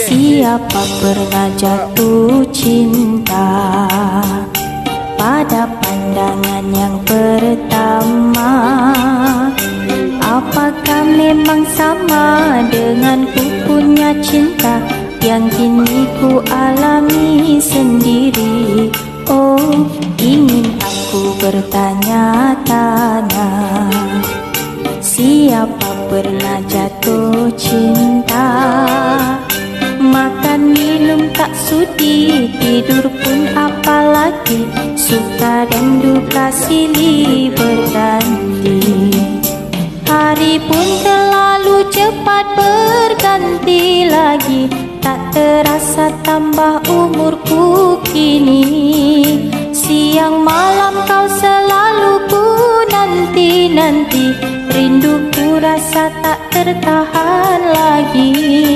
Siapa pernah jatuh cinta? Pada pandangan yang pertama Apakah memang sama dengan ku punya cinta yang kini ku alami sendiri? Oh ingin aku bertanya-tanya Siapa pernah jatuh cinta Tak sudi Tidur pun apalagi. Suka dan duka silih berganti. Hari pun terlalu cepat berganti lagi. Tak terasa tambah umurku kini. Siang malam kau selalu ku nanti-nanti. Rinduku rasa tak tertahan lagi